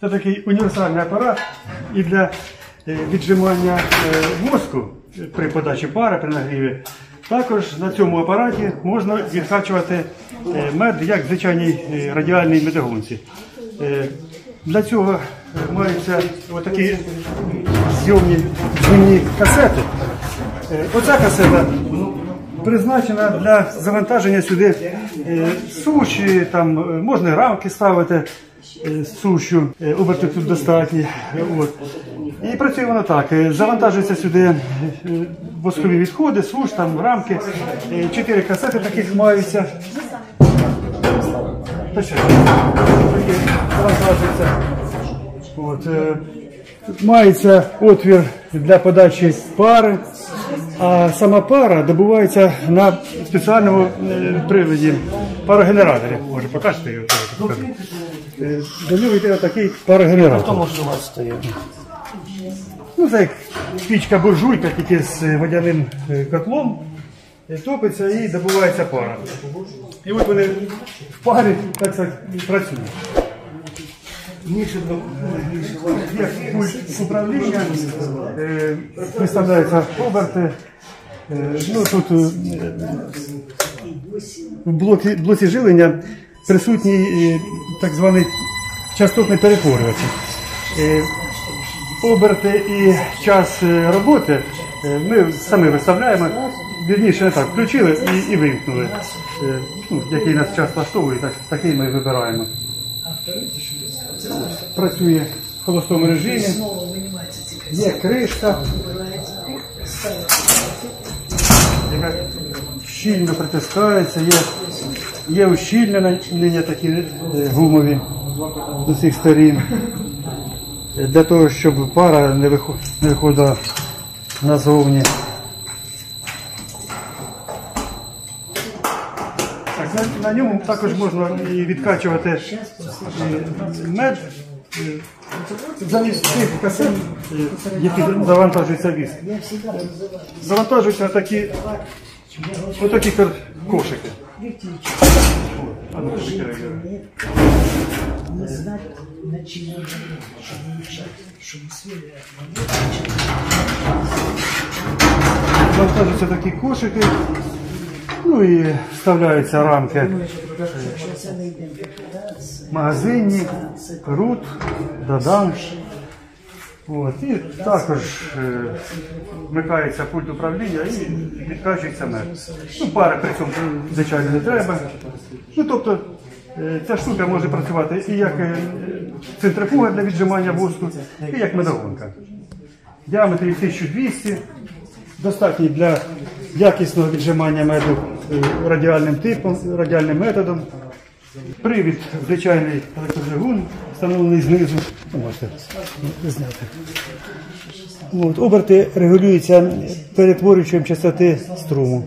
Це такий універсальний апарат і для е, віджимання е, воску при подачі пари при нагріві. Також на цьому апараті можна відкачувати е, мед як в звичайній е, радіальній медогонці. Е, Для цього е, маються отакі зйомні змінні касети. Е, Оця касета призначена для завантаження сюди е, суші, там е, можна рамки ставити е, сушу, е, оберти тут достатні. е, От. І працює воно так. е, Завантажується сюди е, воскові відходи, суш, там рамки. Е, Чотири касети таких маються. Та. От, е, Мається отвір для подачі пари, а сама пара добувається на спеціальному е, приводі парогенераторі. Може покажете його? Е, До нього йде такий парогенератор. може у вас стоїть? Ну, це як пічка буржуйка, тільки з водяним котлом. Топиться і добувається пара. І от вони в парі так сказати, працюють. Як пульт Ну, тут е, в блокі, блоці жилення присутній е, так званий частотний перетворювач. Е, Оберти і час е, роботи е, ми самі виставляємо. Вірніше не так, включили і, і вимкнули. Ну, який нас час влаштовує, так, такий ми вибираємо. Працює в холостому режимі. Є кришка, яка щільно притискається, є, є ущільнення такі е, гумові з усіх сторін. Для того, щоб пара не виходила назовні. Так, на, на ньому також можна і відкачувати мед. е, Замість цих касет, які завантажуються віск. Завантажуються такі, отакі кошики. Не знать чтобы свели Завантажуються такі кошики, ну і вставляються рамки магазинні, рут, додан. От, і також е, вмикається пульт управління і відкачується мед. Ну, пари при цьому, звичайно, не треба. Ну, тобто, е, ця штука може працювати і як е, центрифуга для віджимання воску, і як медогонка. Діаметрі 1200, достатній для якісного віджимання меду радіальним типом, радіальним методом. Привід звичайний електродвигун, встановлений знизу. Можете зняти. От, оберти регулюються перетворюючим частоти струму.